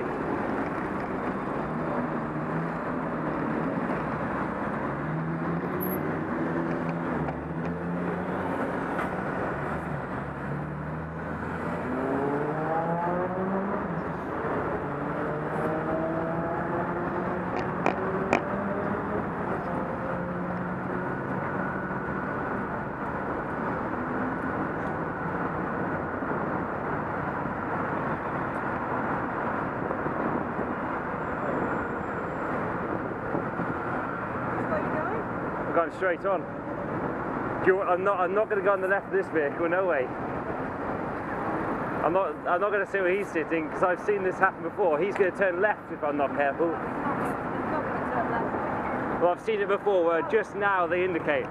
everybody. Drive straight on. You, I'm not. I'm not going to go on the left of this vehicle. No way. I'm not. I'm not going to sit where he's sitting because I've seen this happen before. He's going to turn left if I'm not careful. Going. Well, I've seen it before where just now they indicate.